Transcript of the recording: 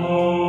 Oh.